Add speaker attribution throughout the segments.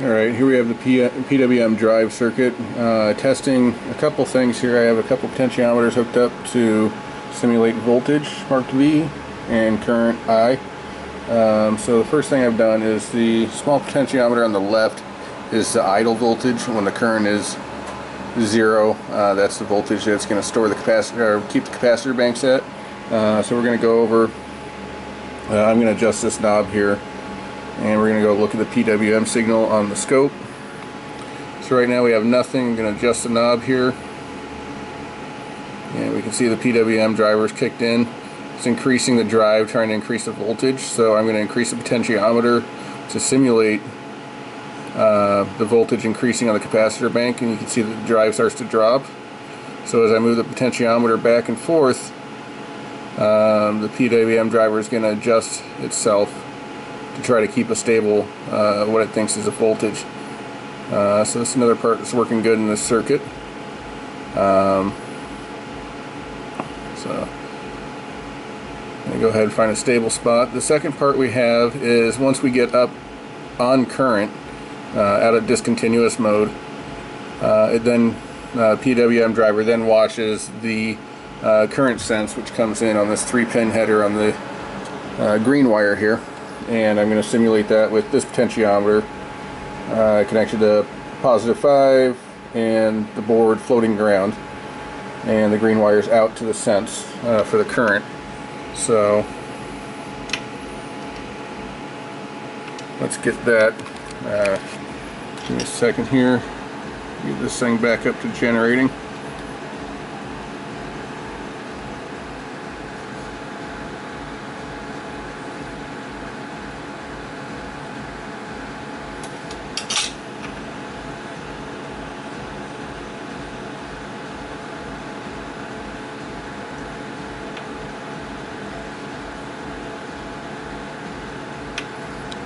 Speaker 1: Alright, here we have the P PWM drive circuit. Uh, testing a couple things here. I have a couple potentiometers hooked up to simulate voltage, marked V, and current I. Um, so the first thing I've done is the small potentiometer on the left is the idle voltage when the current is zero. Uh, that's the voltage that's going to store the capacitor, or keep the capacitor banks at. Uh, so we're going to go over, uh, I'm going to adjust this knob here and we're going to go look at the PWM signal on the scope. So right now we have nothing. I'm going to adjust the knob here. And we can see the PWM drivers kicked in. It's increasing the drive, trying to increase the voltage. So I'm going to increase the potentiometer to simulate uh, the voltage increasing on the capacitor bank. And you can see the drive starts to drop. So as I move the potentiometer back and forth, um, the PWM driver is going to adjust itself to try to keep a stable uh, what it thinks is a voltage. Uh, so this is another part that's working good in this circuit. Um, so go ahead and find a stable spot. The second part we have is once we get up on current uh, out of discontinuous mode, uh, it then uh, PWM driver then watches the uh, current sense which comes in on this three pin header on the uh, green wire here and I'm going to simulate that with this potentiometer. Uh, connected to positive 5 and the board floating ground and the green wires out to the sense uh, for the current. So let's get that uh, give me a second here. Get this thing back up to generating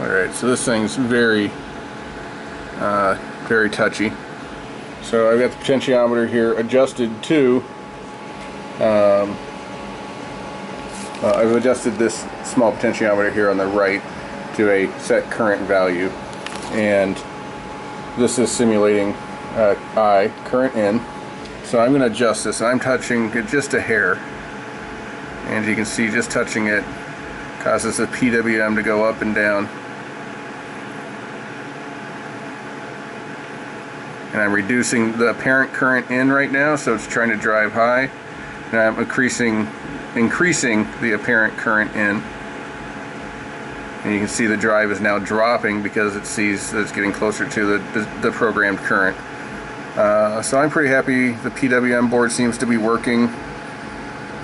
Speaker 1: Alright, so this thing's very, uh, very touchy. So I've got the potentiometer here adjusted to, um, uh, I've adjusted this small potentiometer here on the right to a set current value. And this is simulating uh, I, current in. So I'm going to adjust this, and I'm touching it just a hair. And you can see just touching it causes the PWM to go up and down. And I'm reducing the apparent current in right now so it's trying to drive high. And I'm increasing increasing the apparent current in. And you can see the drive is now dropping because it sees that it's getting closer to the, the, programmed current. Uh, so I'm pretty happy. The PWM board seems to be working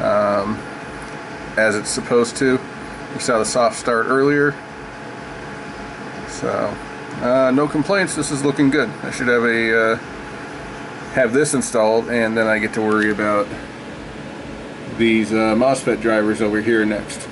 Speaker 1: um, as it's supposed to. We saw the soft start earlier. So uh, no complaints. This is looking good. I should have a uh, have this installed, and then I get to worry about these uh, MOSFET drivers over here next.